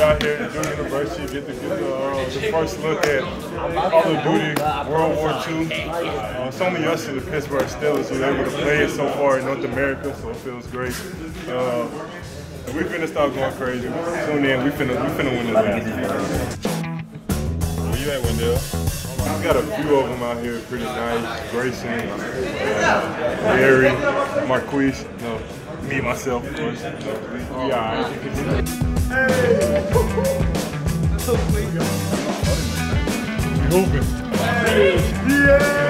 out here at Duke University, get the, uh, the first look at Call of Duty World War II. Uh, it's only us and the Pittsburgh Steelers who able to play it so far in North America, so it feels great. Uh, we finna start going crazy. Soon then, we finna, we finna win this game. Where you at, Wendell? We got a few of them out here, pretty nice. Grayson, uh, Marques, no, me, myself, of course. We, we. Hey! We hooping. Yeah!